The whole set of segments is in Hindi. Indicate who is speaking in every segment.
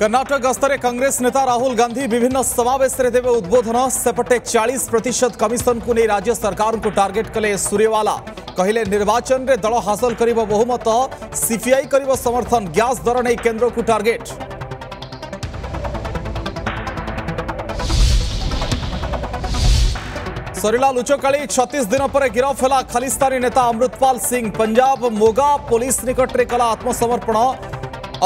Speaker 1: कर्णाटक गस्तर कांग्रेस नेता राहुल गांधी विभिन्न समावेश देवे उद्बोधन सेपटे चालीस प्रतिशत कमिशन को नहीं राज्य सरकार को टारगेट कले सूर्यवाला कहले निर्वाचन में दल हासल कर बहुमत सीपीआई कर समर्थन ग्यास दर नहीं केन्द्र को टार्गेट सरला लुचकाली छतीस दिन पर गिरफ खालिस्तानी नेता अमृतपाल सिंह पंजाब मोगा पुलिस निकट में कला आत्मसमर्पण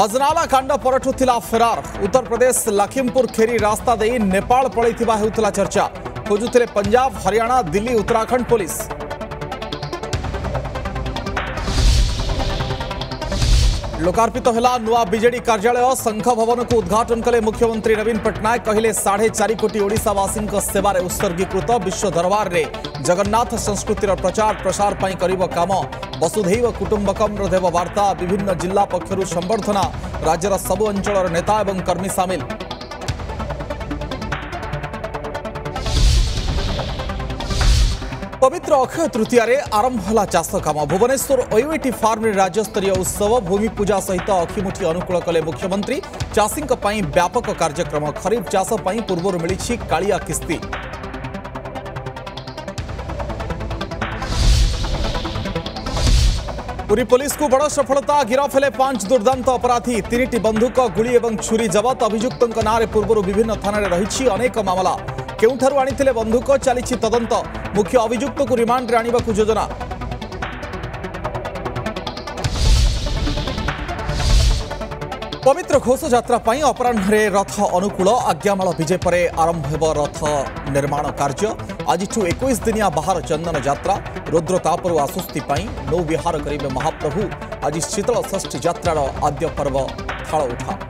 Speaker 1: अजनाला कांड पर फेरार उत्तर प्रदेश लखीमपुर खेरी रास्ता दे नेपाल पड़ा होता चर्चा खोजुले पंजाब हरियाणा दिल्ली उत्तराखंड पुलिस लोकार्पित होगा नुआ विजेडी कार्यालय संघ भवन को उद्घाटन कले मुख्यमंत्री नवीन पट्टनायक कहे साढ़े चार कोटी ओडावासी सेवार उत्सर्गीकृत विश्व दरबार में जगन्नाथ संस्कृतिर प्रचार प्रसार पर कम वसुधैव कुटुंबकम देव बार्ता विभिन्न जिला पक्ष संवर्धना राज्यर सबु अंचल नेता और कर्मी सामिल पवित्र अक्षय तृतीय आरंभ है चाष कम भुवनेश्वर ओवईटी फार्म राज्यस्तरीय उत्सव भूमि पूजा सहित अखिमुठी अनुकूल कले मुख्यमंत्री चाषीों पर व्यापक कार्यक्रम खरीफ चाष पूर्व मिली काली किस्ती पूरी पुलिस को बड़ सफलता गिरफ पांच दुर्दांत अपराधी तीन टी बंधुक गुड़ और छुरी जबत अभुक्त ना पूर्व विभिन्न थाना रही मामला क्यों आनी बंधुक चली तदंत मुख्य अभुक्त को रिमाण्डे योजना পবিত্র ঘোষযাত্রা পাই অপরাহ্নে রথ অনুকূল আজ্ঞামাল বিজে পরে আরম্ভ হব রথ নির্মাণ কার্য আজিঠু একুশ দিনিয়া বাহার চন্দন যাত্রা রুদ্রতাপর আশ্বস্তি পাই নৌবিহার করিবে মহাপ্রভু আজি শীতল ষষ্ঠী যাত্রার আদ্য পর্ব ফাল উঠা